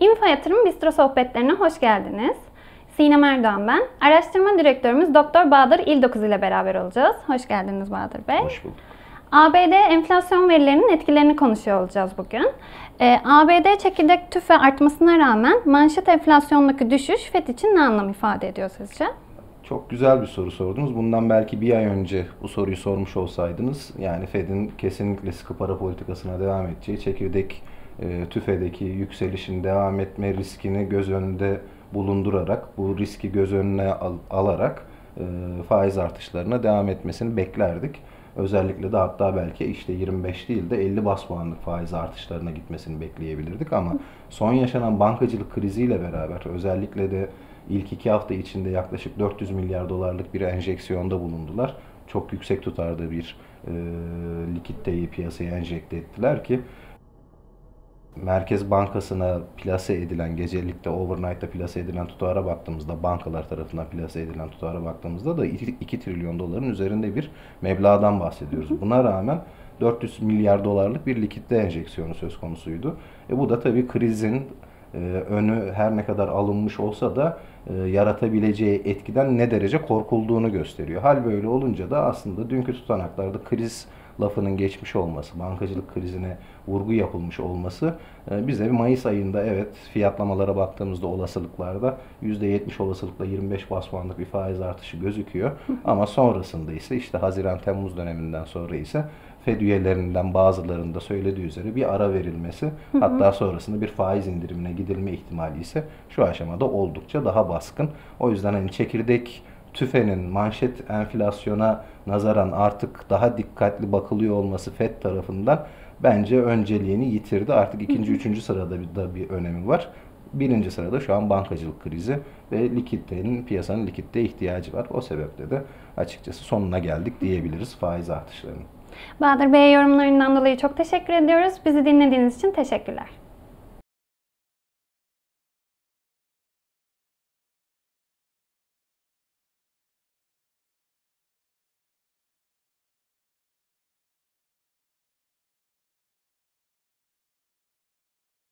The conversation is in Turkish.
Info Yatırım Bistro Sohbetlerine hoş geldiniz. Sinem Erdoğan ben. Araştırma direktörümüz Doktor Bahadır İldokuz ile beraber olacağız. Hoş geldiniz Bahadır Bey. Hoş bulduk. ABD enflasyon verilerinin etkilerini konuşuyor olacağız bugün. Ee, ABD çekirdek tüfe artmasına rağmen manşet enflasyondaki düşüş FED için ne anlam ifade ediyor sizce? Çok güzel bir soru sordunuz. Bundan belki bir ay önce bu soruyu sormuş olsaydınız, yani Fed'in kesinlikle sıkı para politikasına devam edeceği, çekirdek e, tüfedeki yükselişin devam etme riskini göz önünde bulundurarak, bu riski göz önüne al, alarak e, faiz artışlarına devam etmesini beklerdik. Özellikle de hatta belki işte 25 değil de 50 bas puanlık faiz artışlarına gitmesini bekleyebilirdik ama son yaşanan bankacılık kriziyle beraber özellikle de ilk iki hafta içinde yaklaşık 400 milyar dolarlık bir enjeksiyonda bulundular. Çok yüksek tutarda bir e, likiditeyi piyasaya enjekte ettiler ki Merkez Bankası'na plase edilen, gecelikte overnight'ta plase edilen tutara baktığımızda, bankalar tarafından plase edilen tutara baktığımızda da 2 trilyon doların üzerinde bir meblağdan bahsediyoruz. Buna rağmen 400 milyar dolarlık bir likitte enjeksiyonu söz konusuydu. E bu da tabii krizin e, önü her ne kadar alınmış olsa da e, yaratabileceği etkiden ne derece korkulduğunu gösteriyor. Hal böyle olunca da aslında dünkü tutanaklarda kriz lafının geçmiş olması, bankacılık krizine vurgu yapılmış olması e, bize Mayıs ayında evet fiyatlamalara baktığımızda olasılıklarda %70 olasılıkla 25 bas puanlık bir faiz artışı gözüküyor. Ama sonrasında ise işte Haziran-Temmuz döneminden sonra ise Fed üyelerinden bazılarında söylediği üzere bir ara verilmesi hatta sonrasında bir faiz indirimine gidilme ihtimali ise şu aşamada oldukça daha baskın. O yüzden hani çekirdek tüfenin manşet enflasyona nazaran artık daha dikkatli bakılıyor olması FED tarafından bence önceliğini yitirdi. Artık ikinci, üçüncü sırada bir, da bir önemi var. Birinci sırada şu an bankacılık krizi ve likiditenin, piyasanın likidite ihtiyacı var. O sebeple de açıkçası sonuna geldik diyebiliriz faiz artışlarının. Bahadır Bey yorumlarından dolayı çok teşekkür ediyoruz. Bizi dinlediğiniz için teşekkürler.